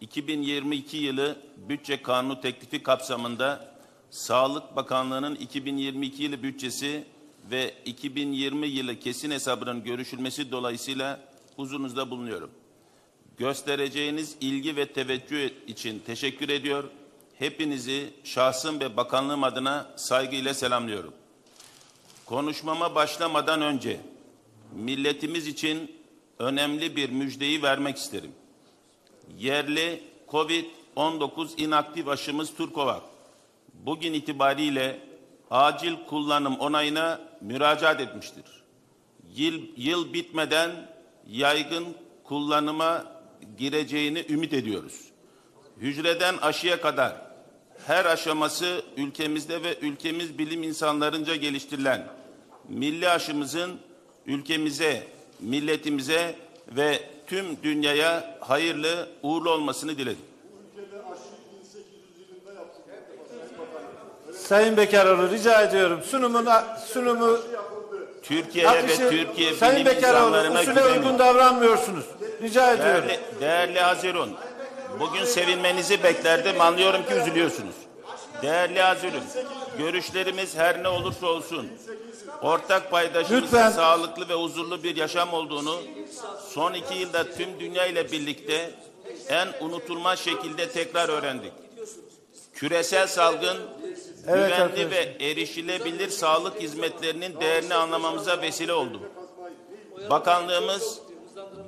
2022 yılı bütçe kanunu teklifi kapsamında Sağlık Bakanlığı'nın 2022 yılı bütçesi ve 2020 yılı kesin hesabının görüşülmesi dolayısıyla huzurunuzda bulunuyorum. Göstereceğiniz ilgi ve teveccüh için teşekkür ediyor. Hepinizi şahsım ve bakanlığım adına saygıyla selamlıyorum. Konuşmama başlamadan önce milletimiz için önemli bir müjdeyi vermek isterim. Yerli COVID-19 inaktif aşımız Turkovac bugün itibariyle acil kullanım onayına müracaat etmiştir. Yıl, yıl bitmeden yaygın kullanıma gireceğini ümit ediyoruz. Hücreden aşıya kadar her aşaması ülkemizde ve ülkemiz bilim insanlarınca geliştirilen milli aşımızın ülkemize, milletimize ve tüm dünyaya hayırlı, uğurlu olmasını dilerim. Sayın Bekaroğlu rica ediyorum sunumun sunumu Türkiye'ye ve Türkiye Sayın bilim Bekaroğlu insanlarına usule güveniyorum. uygun davranmıyorsunuz. Rica ediyorum. Değerli, değerli Hazirun, bugün sevinmenizi beklerdim. Anlıyorum ki üzülüyorsunuz. Değerli Hazirun, görüşlerimiz her ne olursa olsun, ortak paydaşımızın Lütfen. sağlıklı ve huzurlu bir yaşam olduğunu son iki yılda tüm dünya ile birlikte en unutulmaz şekilde tekrar öğrendik. Küresel salgın Evet güvenli arkadaşlar. ve erişilebilir sağlık hizmetlerinin değerini anlamamıza vesile oldu. Bakanlığımız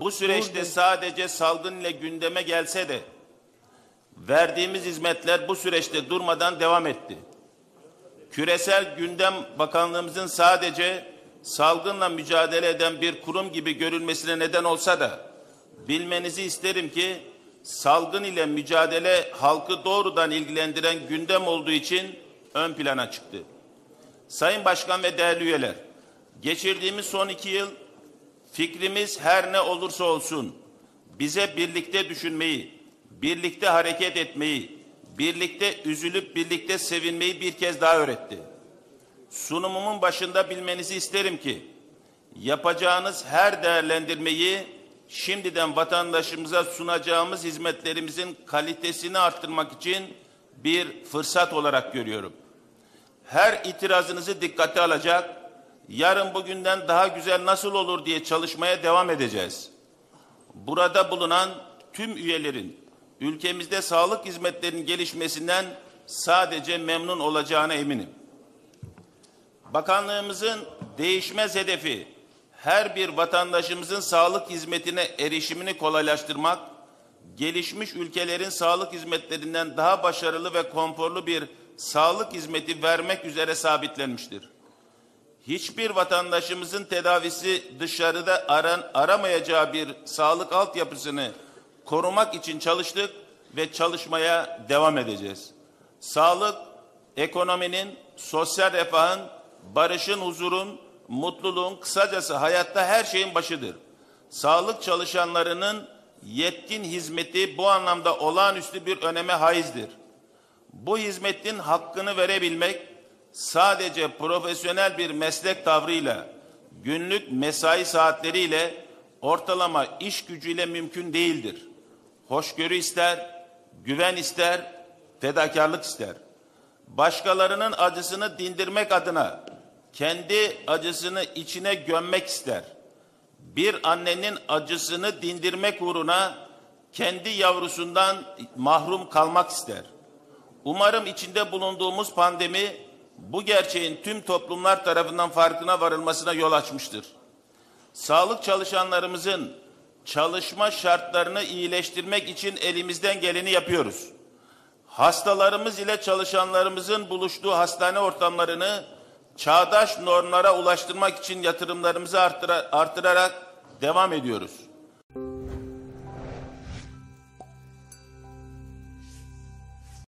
bu süreçte sadece salgın ile gündeme gelse de verdiğimiz hizmetler bu süreçte durmadan devam etti. Küresel gündem bakanlığımızın sadece salgınla mücadele eden bir kurum gibi görülmesine neden olsa da bilmenizi isterim ki salgın ile mücadele halkı doğrudan ilgilendiren gündem olduğu için ön plana çıktı. Sayın Başkan ve değerli üyeler, geçirdiğimiz son iki yıl fikrimiz her ne olursa olsun bize birlikte düşünmeyi, birlikte hareket etmeyi, birlikte üzülüp birlikte sevinmeyi bir kez daha öğretti. Sunumumun başında bilmenizi isterim ki yapacağınız her değerlendirmeyi şimdiden vatandaşımıza sunacağımız hizmetlerimizin kalitesini arttırmak için bir fırsat olarak görüyorum. Her itirazınızı dikkate alacak, yarın bugünden daha güzel nasıl olur diye çalışmaya devam edeceğiz. Burada bulunan tüm üyelerin ülkemizde sağlık hizmetlerinin gelişmesinden sadece memnun olacağına eminim. Bakanlığımızın değişmez hedefi her bir vatandaşımızın sağlık hizmetine erişimini kolaylaştırmak, gelişmiş ülkelerin sağlık hizmetlerinden daha başarılı ve konforlu bir sağlık hizmeti vermek üzere sabitlenmiştir. Hiçbir vatandaşımızın tedavisi dışarıda aran, aramayacağı bir sağlık altyapısını korumak için çalıştık ve çalışmaya devam edeceğiz. Sağlık, ekonominin, sosyal refahın, barışın, huzurun, mutluluğun, kısacası hayatta her şeyin başıdır. Sağlık çalışanlarının yetkin hizmeti bu anlamda olağanüstü bir öneme haizdir. Bu hizmetin hakkını verebilmek sadece profesyonel bir meslek tavrıyla, günlük mesai saatleriyle, ortalama iş gücüyle mümkün değildir. Hoşgörü ister, güven ister, fedakarlık ister. Başkalarının acısını dindirmek adına kendi acısını içine gömmek ister. Bir annenin acısını dindirmek uğruna kendi yavrusundan mahrum kalmak ister. Umarım içinde bulunduğumuz pandemi bu gerçeğin tüm toplumlar tarafından farkına varılmasına yol açmıştır. Sağlık çalışanlarımızın çalışma şartlarını iyileştirmek için elimizden geleni yapıyoruz. Hastalarımız ile çalışanlarımızın buluştuğu hastane ortamlarını çağdaş normlara ulaştırmak için yatırımlarımızı artıra- artırarak devam ediyoruz.